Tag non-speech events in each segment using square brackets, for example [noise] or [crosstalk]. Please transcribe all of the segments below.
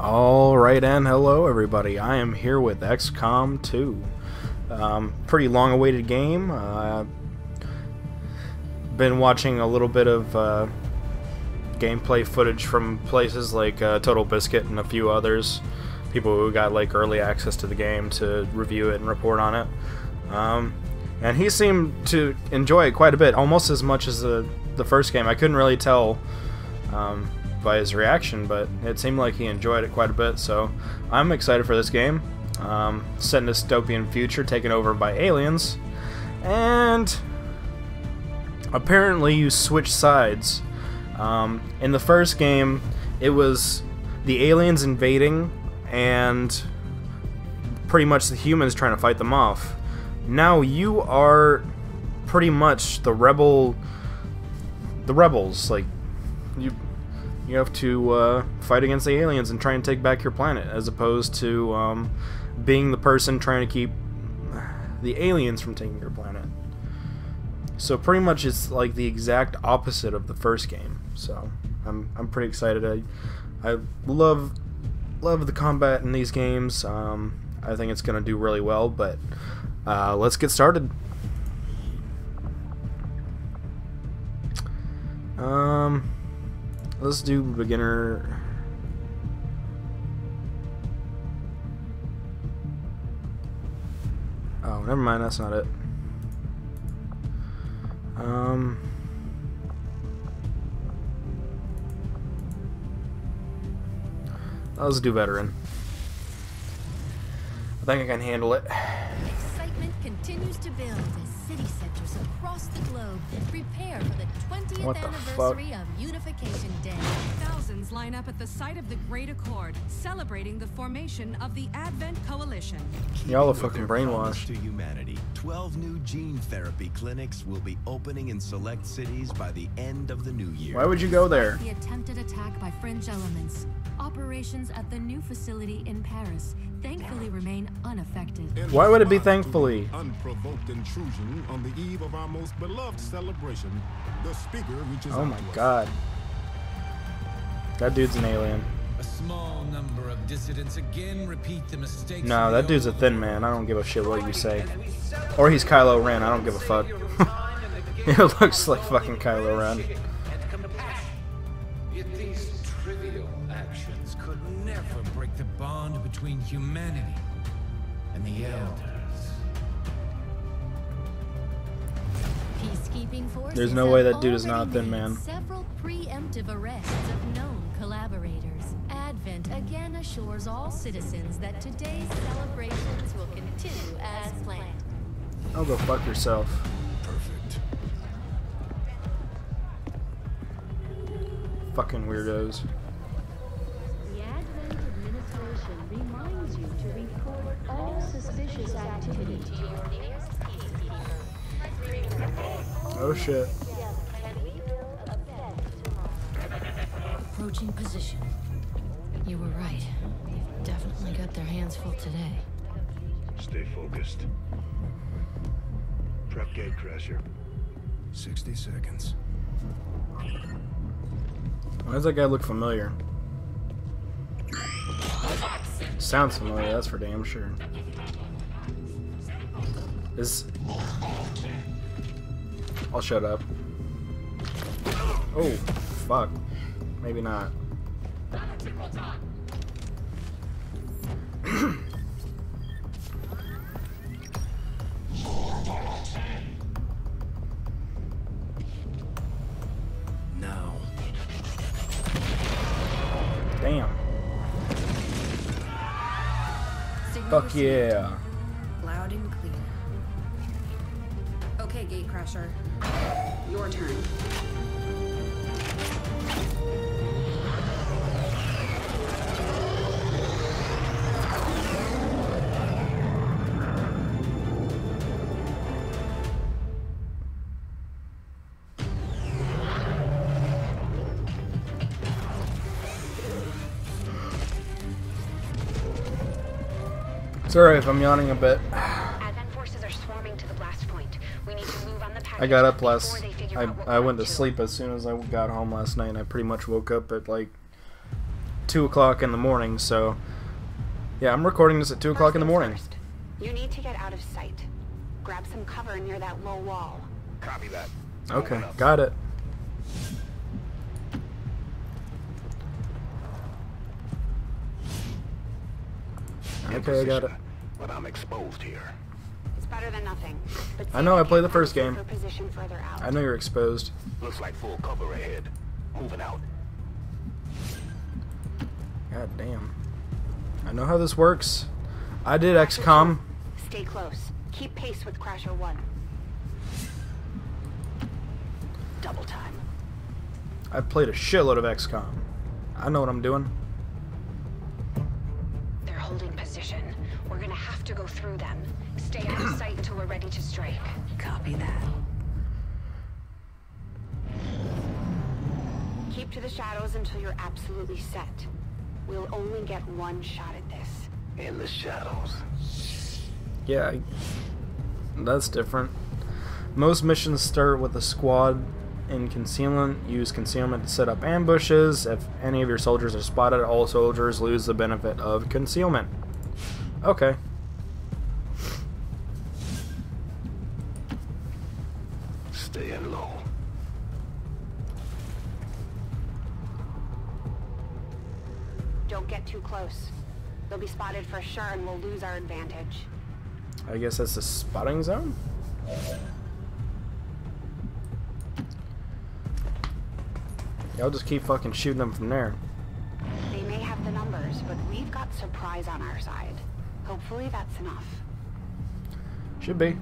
Alright, and hello everybody. I am here with XCOM 2. Um, pretty long awaited game. Uh, been watching a little bit of uh, gameplay footage from places like uh, Total Biscuit and a few others. People who got like early access to the game to review it and report on it. Um, and he seemed to enjoy it quite a bit, almost as much as the, the first game. I couldn't really tell. Um, by his reaction, but it seemed like he enjoyed it quite a bit, so I'm excited for this game. Um, set in a dystopian future taken over by aliens, and apparently you switch sides. Um, in the first game, it was the aliens invading and pretty much the humans trying to fight them off. Now you are pretty much the rebel, the rebels. Like you you have to uh, fight against the aliens and try and take back your planet, as opposed to um, being the person trying to keep the aliens from taking your planet. So pretty much it's like the exact opposite of the first game. So I'm I'm pretty excited. I I love love the combat in these games. Um, I think it's gonna do really well. But uh, let's get started. Um. Let's do beginner. Oh, never mind, that's not it. Um. Let's do veteran. I think I can handle it. Excitement continues to build city centers across the globe prepare for the 20th What the anniversary fuck? of Unification Day. Thousands line up at the site of the Great Accord, celebrating the formation of the Advent Coalition. Y'all are fucking brainwashed. To humanity, 12 new gene therapy clinics will be opening in select cities by the end of the new year. Why would you go there? The attempted attack by Fringe elements. Operations at the new facility in Paris thankfully remain unaffected. Why would it be thankfully? Unprovoked intrusion on the eve of our most beloved celebration. The speaker reaches Oh my god. That dude's an alien. A small number of dissidents again repeat the mistakes. No, that dude's a thin man. I don't give a shit what you say. Or he's Kylo Ren. I don't give a fuck. [laughs] it looks like fucking Kylo Ren. Bond between humanity and the elders. Peacekeeping forces There's no way that dude is not thin man. Several preemptive arrests of known collaborators. Advent again assures all citizens that today's celebrations will continue as planned. Oh, go fuck yourself. Perfect. Fucking weirdos. Oh shit. Approaching position. You were right. They've definitely got their hands full today. Stay focused. Prep gate crasher. 60 seconds. Why does that guy look familiar? Sounds familiar, that's for damn sure. Is. I'll shut up. Oh, fuck. Maybe not. Now. Damn. Fuck yeah. Gatecrasher. Your turn. Alright if I'm yawning a bit. I got up last. I, I went to sleep as soon as I got home last night, and I pretty much woke up at like 2 o'clock in the morning, so... Yeah, I'm recording this at 2 o'clock in the morning. first. You need to get out of sight. Grab some cover near that low wall. Copy that. Okay, got it. Okay, I got it. But I'm exposed here. It's better than nothing. But I know, I you played the first game. Position further out. I know you're exposed. Looks like full cover ahead. Moving out. God damn. I know how this works. I did XCOM. Stay close. Keep pace with Crasher 1. Double time. I've played a shitload of XCOM. I know what I'm doing. Gonna have to go through them. Stay out of [clears throat] sight until we're ready to strike. Copy that. Keep to the shadows until you're absolutely set. We'll only get one shot at this. In the shadows. Yeah, I, that's different. Most missions start with a squad in concealment. Use concealment to set up ambushes. If any of your soldiers are spotted, all soldiers lose the benefit of concealment. Okay. Staying low. Don't get too close. They'll be spotted for sure and we'll lose our advantage. I guess that's the spotting zone? Yeah, I'll just keep fucking shooting them from there. They may have the numbers, but we've got surprise on our side. Hopefully that's enough. Should be.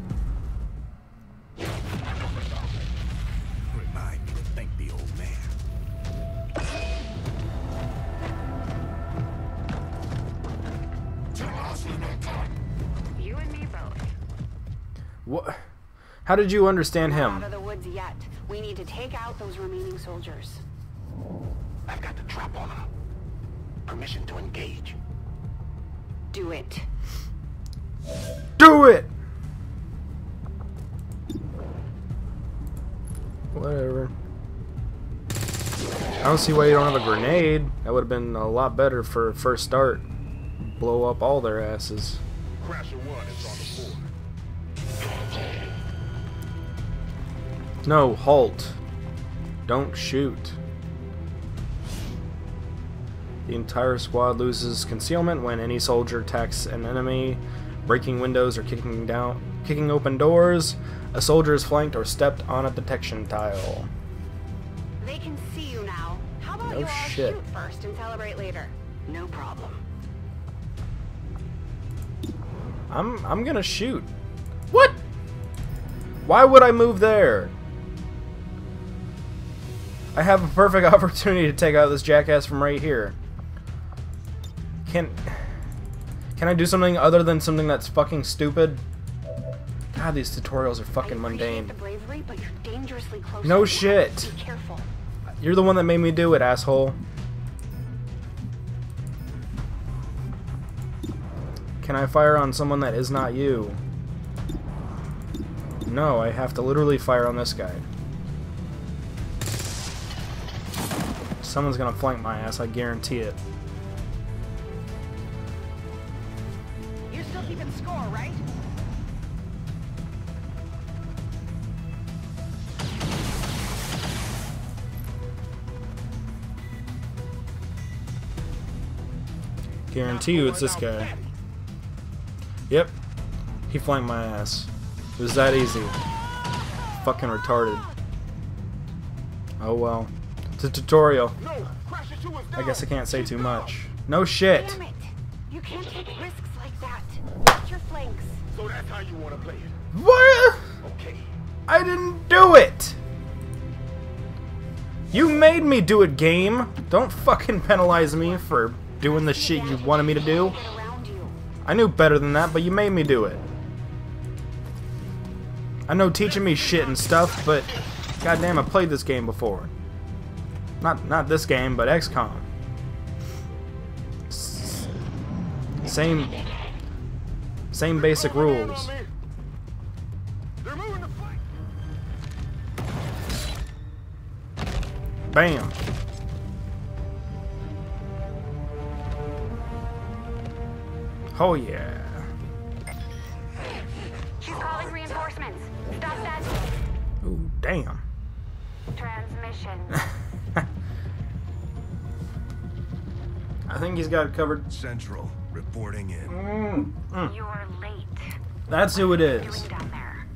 Remind me to thank the old man. You and me both. What? How did you understand Not out of the woods yet. We need to take out those remaining soldiers. I've got the trap on them. Permission to engage. Do it. Do it! Whatever. I don't see why you don't have a grenade. That would have been a lot better for a first start. Blow up all their asses. Crasher 1 is on the board. No, halt. Don't shoot. The entire squad loses concealment when any soldier attacks an enemy, breaking windows or kicking down kicking open doors. A soldier is flanked or stepped on a detection tile. They can see you now. How about No you all shit. shoot first and celebrate later? No problem. I'm I'm gonna shoot. What? Why would I move there? I have a perfect [laughs] opportunity to take out this jackass from right here. Can Can I do something other than something that's fucking stupid? God, these tutorials are fucking mundane. bravery, but you're dangerously close. No shit. You're the one that made me do it, asshole. Can I fire on someone that is not you? No, I have to literally fire on this guy. Someone's gonna flank my ass, I guarantee it. Guarantee you it's this guy. Yep. He flanked my ass. It was that easy. Fucking retarded. Oh well. It's a tutorial. No! Crasher 2 is I guess I can't say too much. No shit! You can't take risks like that. Watch your flanks. So that's how you want to play it. What? Okay. I didn't do it! You made me do it, game! Don't fucking penalize me for doing the shit you wanted me to do. I knew better than that, but you made me do it. I know teaching me shit and stuff, but goddamn, I played this game before. Not not this game, but XCOM. S- Same same basic rules. Bam. Oh yeah. She's calling reinforcements. Stop that Ooh, damn. transmission. [laughs] I think he's got it covered. Central, reporting in. Mm. You're late. That's who it Doing is. down there.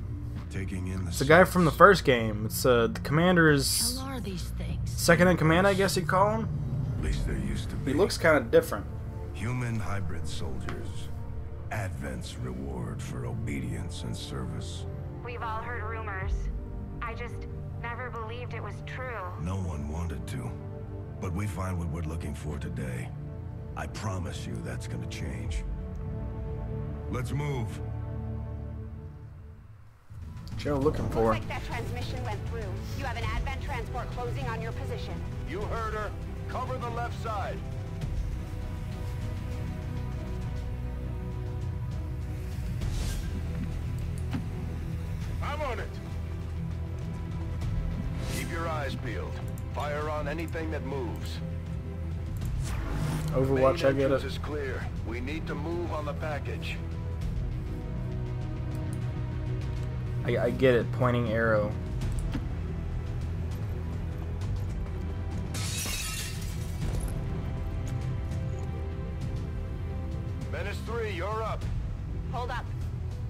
Taking in the It's the guy from the first game. It's uh, the commander's Hell are these second in command, I guess you'd call him. At least there used to be. He looks kind of different. Human hybrid soldiers. Advent's reward for obedience and service. We've all heard rumors. I just never believed it was true. No one wanted to. But we find what we're looking for today. I promise you that's gonna change. Let's move. Joe looking Looks for. like that transmission went through. You have an Advent transport closing on your position. You heard her. Cover the left side. Anything that moves. Overwatch, Main I get entrance it. is clear. We need to move on the package. I, I get it. Pointing arrow. Menace 3, you're up. Hold up.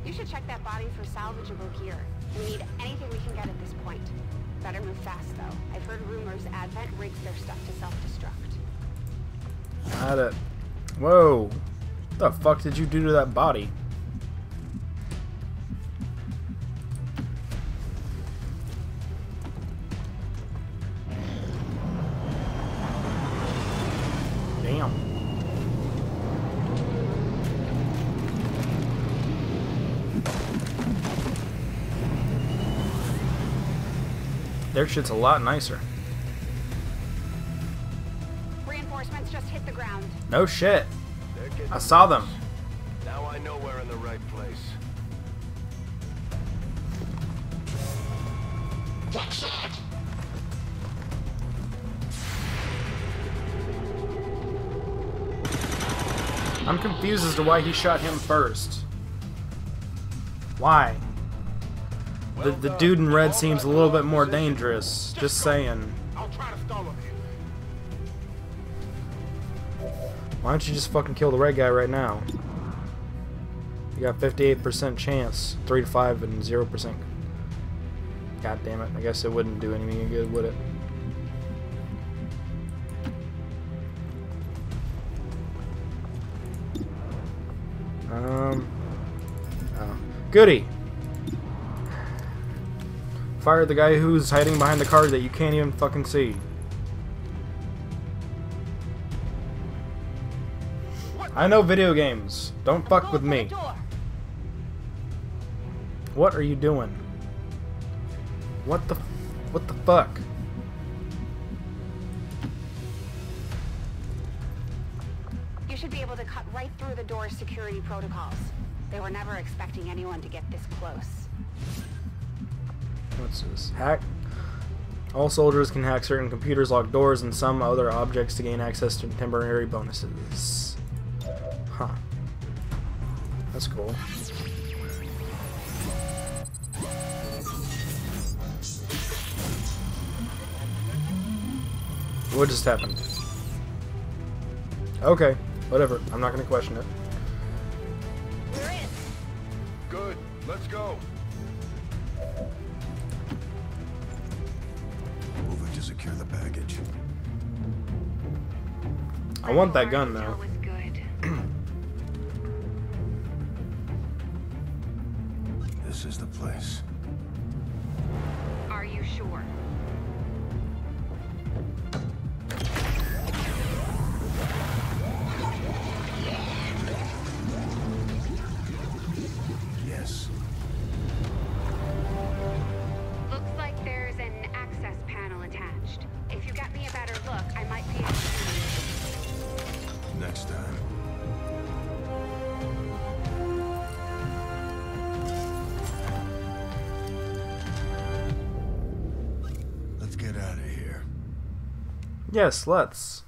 You should check that body for salvageable gear. We need anything we can get at this point. Better move fast, though. I've heard rumors Advent rigs their stuff to self-destruct. Got it. Whoa. What the fuck did you do to that body? Their shit's a lot nicer. Reinforcements just hit the ground. No shit. I saw them. Now I know we're in the right place. I'm confused as to why he shot him first. Why? The, the dude in red seems a little bit more dangerous. Just saying. I'll try to stall him here. Why don't you just fucking kill the red guy right now? You got 58% chance. 3 to 5 and 0%. God damn it. I guess it wouldn't do anything good, would it? Um. Oh. Goody! Fire the guy who's hiding behind the car that you can't even fucking see. I know video games. Don't fuck with me. What are you doing? What the what the fuck? You should be able to cut right through the door's security protocols. They were never expecting anyone to get this close. What's this? Hack. All soldiers can hack certain computers, lock doors, and some other objects to gain access to temporary bonuses. Huh. That's cool. What just happened? Okay, whatever. I'm not gonna question it. We're in. Good. Let's go. I want that gun though. Next time. Let's get out of here. Yes, let's.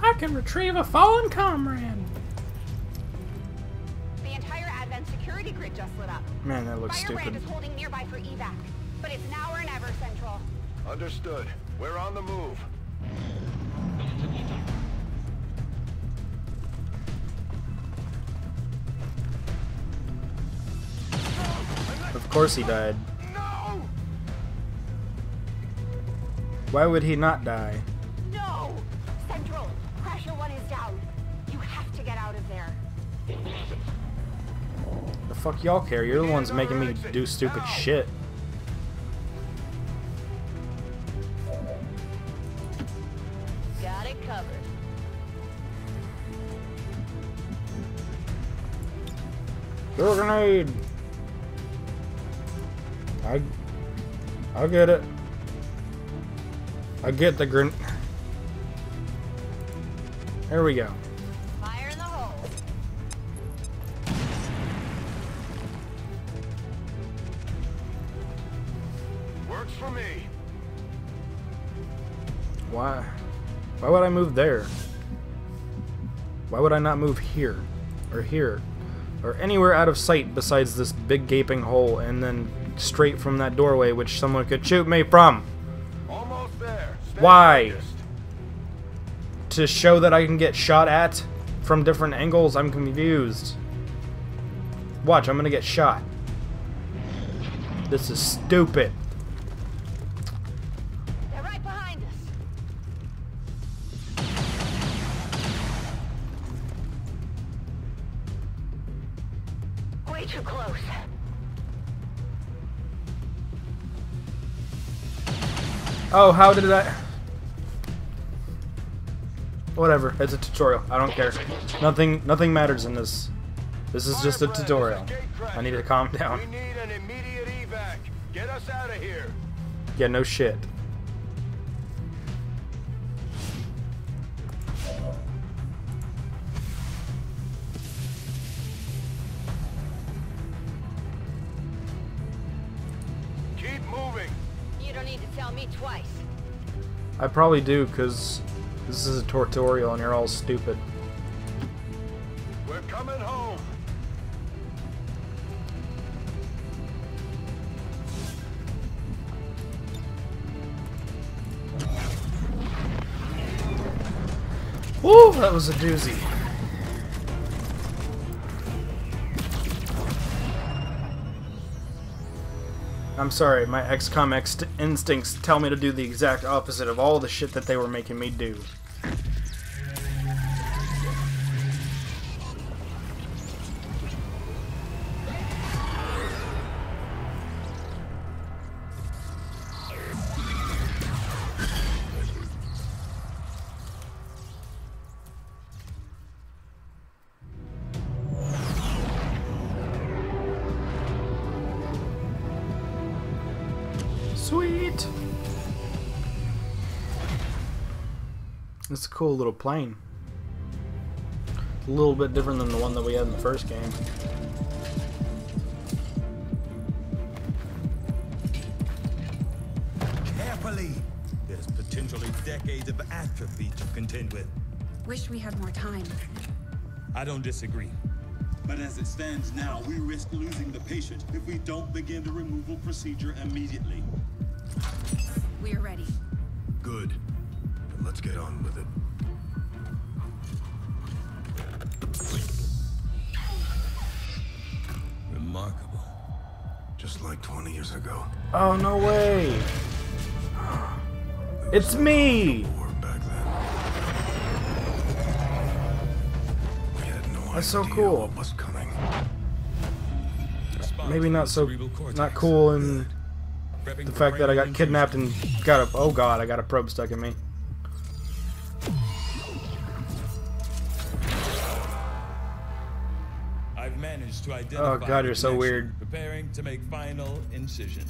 I can retrieve a fallen comrade. The entire Advent security grid just lit up. Man, that looks Firebrand stupid. is holding nearby for evac, but it's now or never, Central. Understood. We're on the move. Of course he died. No! Why would he not die? No! Central, Crasher 1 is down. You have to get out of there. The fuck y'all care? You're the ones making me do stupid shit. Throw a grenade! I... I get it. I get the gren... There we go. Fire in the hole. Works for me. Why? Why would I move there? Why would I not move here? Or here? Or anywhere out of sight besides this big gaping hole and then straight from that doorway which someone could shoot me from? Almost there. Stay Why? focused. To show that I can get shot at from different angles, I'm confused. Watch, I'm gonna get shot. This is stupid. Oh, how did I... Whatever, it's a tutorial. I don't care. Nothing nothing matters in this. This is just a tutorial. this is Gate I need to calm [laughs] down. need an immediate evac. Get us out of here. Yeah, no shit. Twice. I probably do, because this is a tutorial and you're all stupid. We're coming home. Woo, that was a doozy. I'm sorry, my XCOM X instincts tell me to do the exact opposite of all the shit that they were making me do. Cool little plane. A little bit different than the one that we had in the first game. Carefully! There's potentially decades of atrophy to contend with. Wish we had more time. I don't disagree. But as it stands now, we risk losing the patient if we don't begin the removal procedure immediately. We're ready. Good. Then let's get on with it. Just like 20 years ago. Oh, no way! It's me! Back then. We had no That's so cool. what was coming. Maybe not so not cool in the fact that I got kidnapped and got a oh god, I got a probe stuck in me. To oh, identify Oh god, you're so weird. Preparing to make final incision.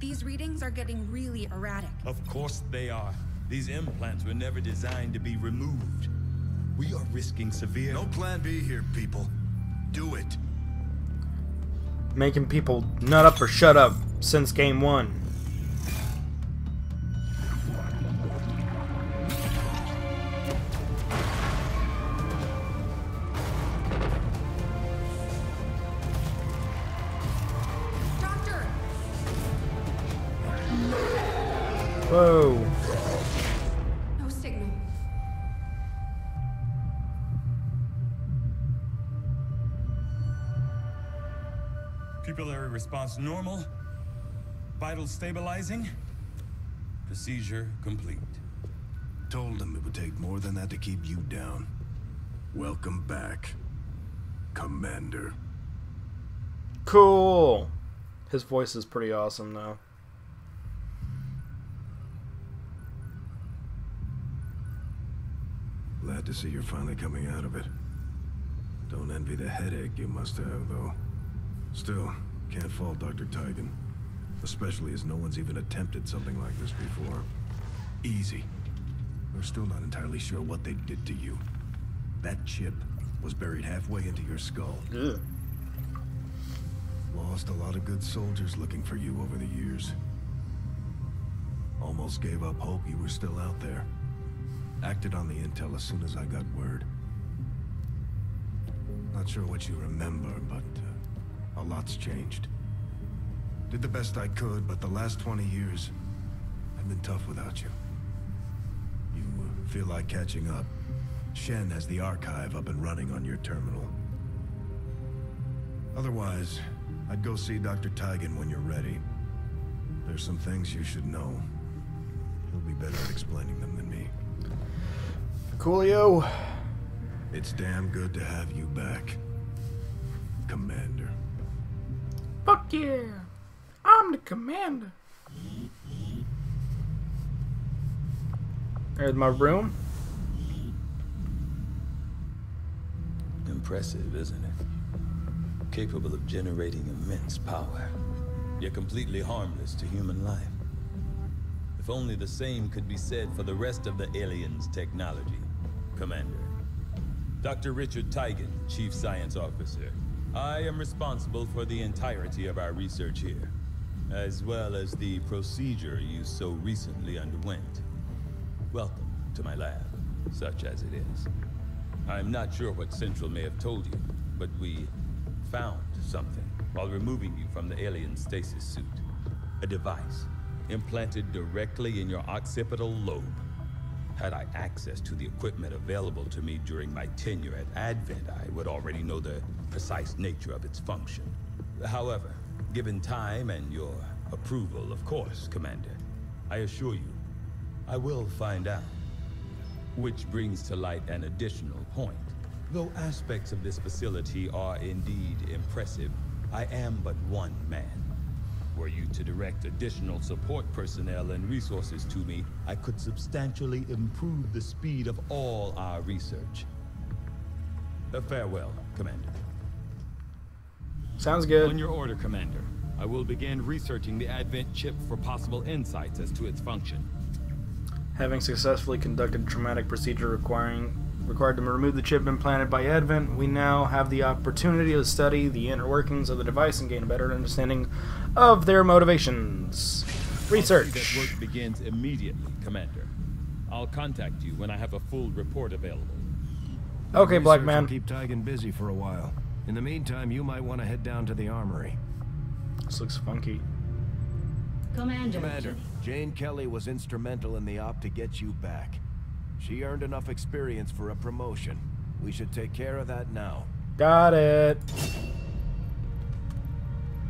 These readings are getting really erratic. Of course they are. These implants were never designed to be removed. We are risking severe. No plan B here, people. Do it. Making people nut up or shut up since game one. Pupillary normal. Vital stabilizing. Procedure complete. Told them it would take more than that to keep you down. Welcome back, Commander. Cool. His voice is pretty awesome though. Glad to see you're finally coming out of it. Don't envy the headache you must have, though. Still, can't fault Dr. Tygan. Especially as no one's even attempted something like this before. Easy. We're still not entirely sure what they did to you. That chip was buried halfway into your skull. Ugh. Lost a lot of good soldiers looking for you over the years. Almost gave up hope you were still out there. Acted on the intel as soon as I got word. Not sure what you remember, but uh, a lot's changed. Did the best I could, but the last 20 years have been tough without you. You feel like catching up. Shen has the archive up and running on your terminal. Otherwise, I'd go see Dr. Tygan when you're ready. There's some things you should know. He'll be better at explaining them than me. Coolio. It's damn good to have you back, Commander. Fuck yeah. I'm the commander. There's my room. Impressive, isn't it? Capable of generating immense power, yet completely harmless to human life. If only the same could be said for the rest of the aliens' technology, Commander. Dr. Richard Tygan, Chief Science Officer. I am responsible for the entirety of our research here, as well as the procedure you so recently underwent. Welcome to my lab, such as it is. I'm not sure what Central may have told you, but we found something while removing you from the alien stasis suit. A device implanted directly in your occipital lobe. Had I access to the equipment available to me during my tenure at Advent, I would already know the precise nature of its function. However, given time and your approval, of course, Commander, I assure you, I will find out. Which brings to light an additional point. Though aspects of this facility are indeed impressive, I am but one man. Were you to direct additional support personnel and resources to me, I could substantially improve the speed of all our research. A farewell, Commander. Sounds good. On your order, Commander. I will begin researching the Advent chip for possible insights as to its function. Having successfully conducted a traumatic procedure requiring required to remove the chip implanted by Advent, we now have the opportunity to study the inner workings of the device and gain a better understanding of their motivations. Research. That work begins immediately, Commander. I'll contact you when I have a full report available. Okay, Black Man. keep Tygan busy for a while. In the meantime, you might want to head down to the armory. This looks funky. Commander. Commander, Jane Kelly was instrumental in the op to get you back. She earned enough experience for a promotion. We should take care of that now. Got it.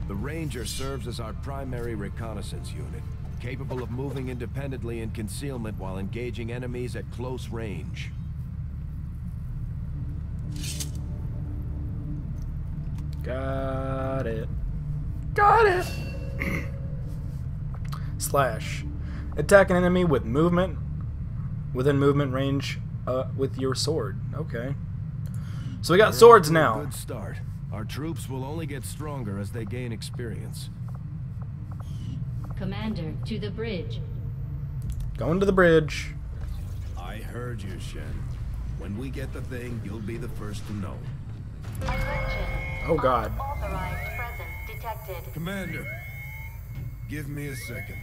The Ranger serves as our primary reconnaissance unit, capable of moving independently in concealment while engaging enemies at close range. Got it. Got it. [clears throat] Slash. Attack an enemy with movement within movement range uh, with your sword. Okay. So we got We're swords off to a now. Good start. Our troops will only get stronger as they gain experience. Commander, to the bridge. Going to the bridge. I heard you, Shen. When we get the thing, you'll be the first to know. Oh god. Authorized presence detected. Commander, give me a second.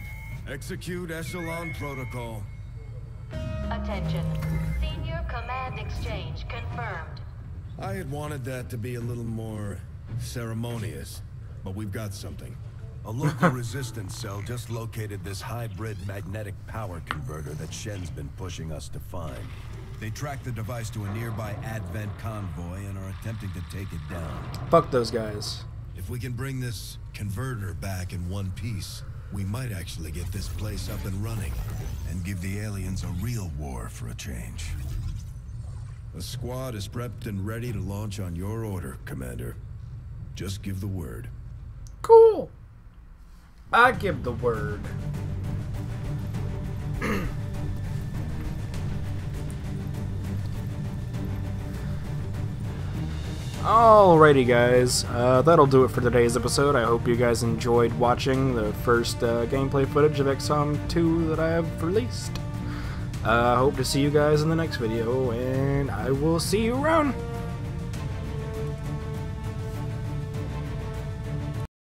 Execute Echelon Protocol. Attention. Senior command exchange confirmed. I had wanted that to be a little more ceremonious, but we've got something. A local [laughs] resistance cell just located this hybrid magnetic power converter that Shen's been pushing us to find. They tracked the device to a nearby Advent convoy and are attempting to take it down. Fuck those guys. If we can bring this converter back in one piece, we might actually get this place up and running and give the aliens a real war for a change. The squad is prepped and ready to launch on your order, Commander. Just give the word. Cool. I give the word. [clears throat] Alrighty, guys. Uh, that'll do it for today's episode. I hope you guys enjoyed watching the first uh, gameplay footage of XCOM 2 that I have released. I uh, hope to see you guys in the next video, and I will see you around.